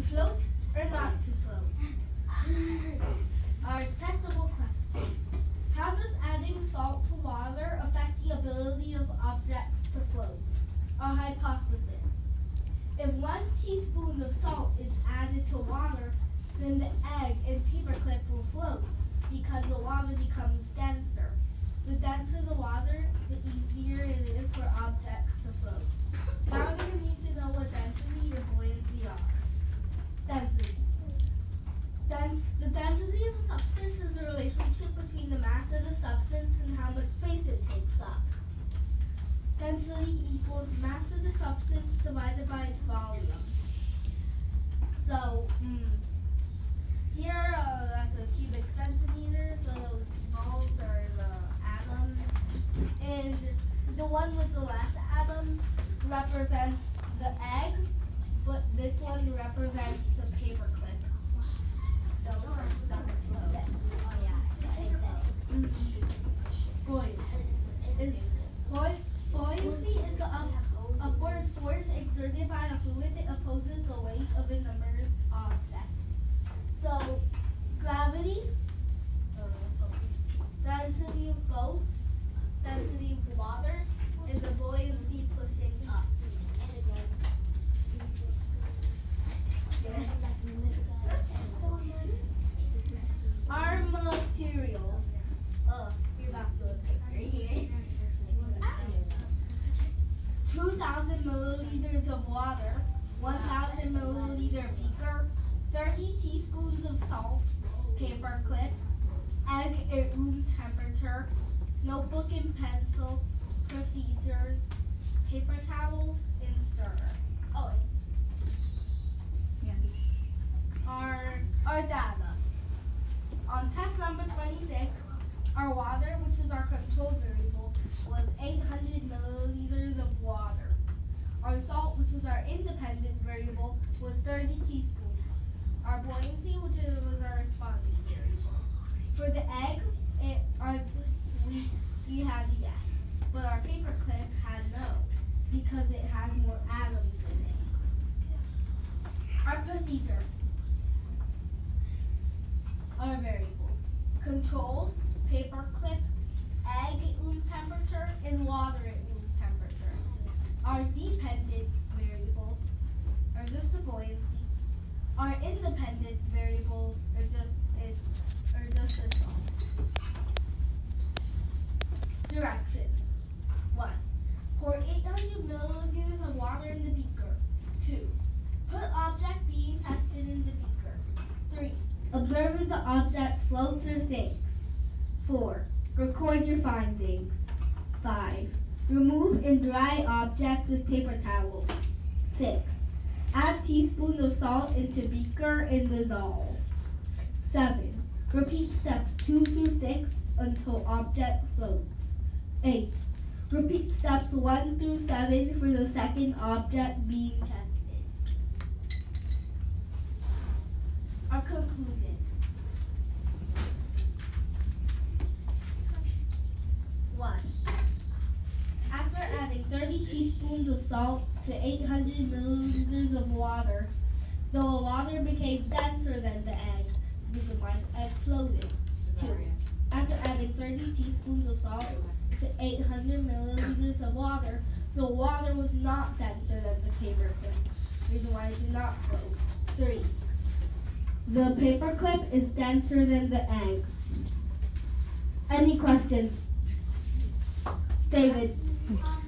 to float or not to float? Our testable question. How does adding salt to water affect the ability of objects to float? Our hypothesis. If one teaspoon of salt is added to water, then the egg and paperclip will float because the water becomes denser. The denser the water, the easier it is for objects to float. Now you need to know what density and buoyancy are. Density. Dens- the density of a substance is the relationship between the mass of the substance and how much space it takes up. Density equals mass of the substance divided by its volume. So, mm, here uh, that's a cubic centimeter, so those balls are the atoms. And the one with the less atoms represents the egg, but this one represents the paperclip. So it's stuck afloat. Oh yeah. Mm. Buoy- is buoy- buoyancy is the up, upward force exerted by a fluid that opposes the weight of an immersed object. So, gravity, density of boat, density of water, and the buoyancy pushing up. Our materials. Oh, here's also a picture here. 2,000 milliliters of water, 1,000 milliliter beaker, 30 teaspoons of salt, paper clip, egg at room temperature, notebook and pencil, procedures, paper towels, and stirrer. Oh, and our, our data. On test number 26, our water, which is our control variable, was 800 milliliters of water. Our salt, which was our independent variable, was 30 teaspoons. Our buoyancy, which was our variable. For the egg, it, our, we, we had yes, but our paper clip had no, because it has more atoms in it. Our procedure. Our variables. Controlled, paper clip, egg at room temperature, and water at room temperature. Our dependent variables are just the buoyancy. Our independent variables are just are just the salt. Directions. One. Pour 800 milliliters of water in the beaker. Two. Put object being tested in the beaker. Three. Observe if the object floats or sinks. Four. Record your findings. Five. Remove and dry object with paper towels. Six. Add teaspoon of salt into beaker and dissolve. Seven. Repeat steps two through six until object floats. Eight. Repeat steps one through seven for the second object being tested. Our conclusion. One. After adding 30 teaspoons of salt to 800 milliliters of water, the water became denser than the egg, reason why the egg floated. Two. After adding 30 teaspoons of salt to 800 milliliters of water, the water was not denser than the paper clip, reason why it did not float. Three. The paper clip is denser than the egg. Any questions? David. Um,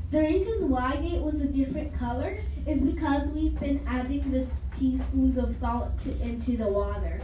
the reason why it was a different color is because we've been adding the teaspoons of salt to, into the water.